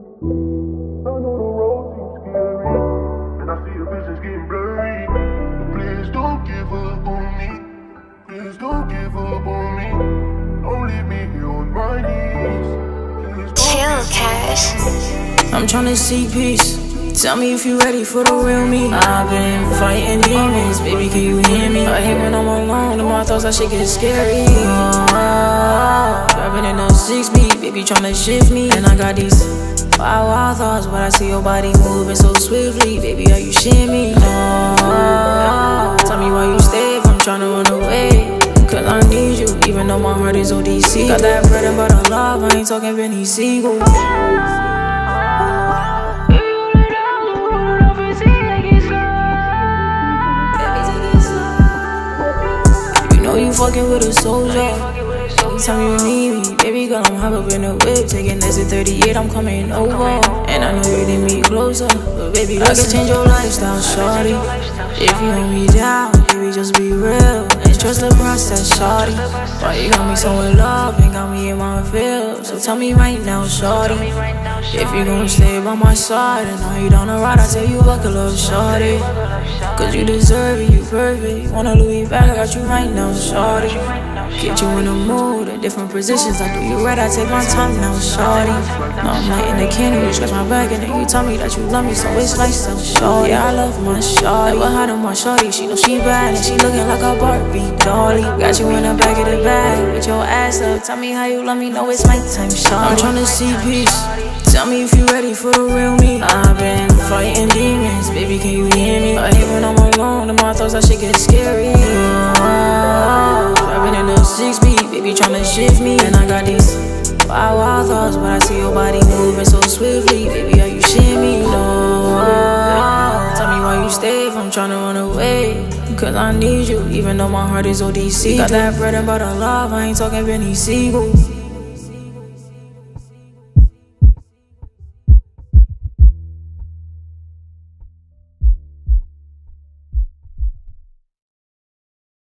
I know the road seems scary, and I see your visions getting blurry. But please don't give up on me. Please don't give up on me. Don't leave me here on my knees. Please don't Chill, Cash. I'm tryna seek peace. Tell me if you ready for the real me. I've been fighting demons, baby, can you hear me? I hate when I'm alone, and my thoughts that shit get scary. Oh, driving in a six beat, baby, tryna shift me. And I got these wild, wild thoughts, but I see your body moving so swiftly. Baby, are you me? No. Tell me why you stay if I'm tryna run away. Cause I need you, even though my heart is ODC. Got that bread and butter love, I ain't talking Benny Siegel. You know you fucking with a soldier. Anytime you need me, baby girl, I'm hop up in the whip, taking this at 38, I'm coming over. And I know you need me closer, but baby, I can change your lifestyle, shorty. If you hold me down, baby, just be real trust the process, shorty. Why you got me so in love and got me in my feels? So tell me right now, shorty. If you gon' stay by my side and are you down the ride, I tell you buckle up, shorty. Cause you deserve it, you perfect. Wanna Louis back, I got you right now, shorty. Get you in the mood, in different positions. I do you right, I take my time now, shorty. Now I'm lighting the candle, you scratch my back, and then you tell me that you love me, so it's like so shorty. Yeah, I love my shorty. Never had on my shorty, she know she bad, and she looking like a Barbie dolly. Got you in the back of the bag, with your ass up. Tell me how you love me, know it's my time, shorty. I'm tryna see peace. Tell me if you ready for the real me. I've been fighting demons, baby, can you hear me? I hate when I'm alone, and my thoughts that shit get scary. Oh, driving in a six beat, baby, tryna shift me, and I got these wild, wild thoughts, but I see your body moving so swiftly, baby, stay if I'm tryna run away. Cause I need you, even though my heart is ODC. Got that bread and butter love, I ain't talking Benny Siegel.